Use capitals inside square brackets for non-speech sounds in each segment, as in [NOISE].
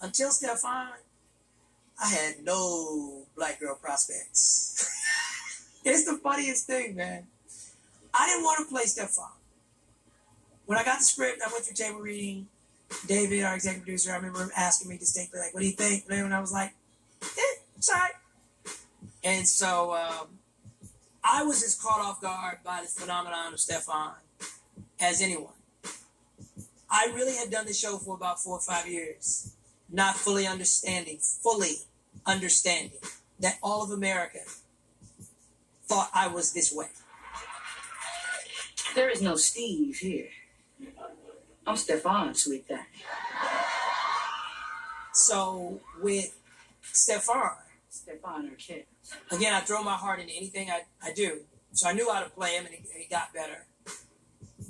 until Stefan, I had no black girl prospects. [LAUGHS] it's the funniest thing, man. I didn't want to play Stefan. When I got the script, I went through table reading. David, our executive producer, I remember him asking me distinctly, like, what do you think? And I was like, eh, it's all right. And so um, I was as caught off guard by the phenomenon of Stefan as anyone. I really had done the show for about four or five years, not fully understanding, fully understanding that all of America thought I was this way. There is no Steve here. I'm Stefan, sweet thing. So with Stefan, Stefan Urquelle. Again, I throw my heart into anything I, I do. So I knew how to play him, and he, he got better.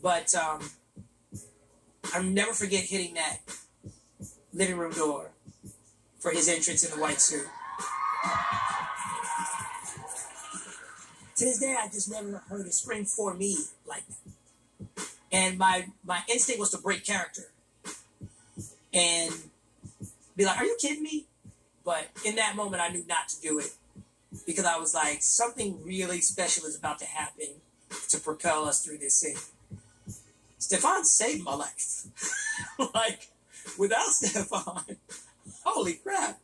But um, I'll never forget hitting that living room door for his entrance in the white suit. To this day, I just never heard a scream for me like that. And my my instinct was to break character and be like, "Are you kidding me?" But in that moment, I knew not to do it because I was like, something really special is about to happen to propel us through this scene. Stefan saved my life. [LAUGHS] like, without [LAUGHS] Stefan, holy crap,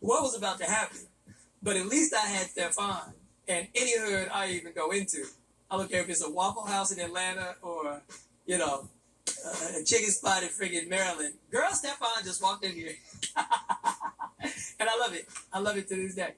what was about to happen? But at least I had Stefan, and any hood I even go into, I don't care if it's a Waffle House in Atlanta or, you know, a chicken spot in friggin' Maryland. Girl, Stefan just walked in here. [LAUGHS] and I love it. I love it to this day.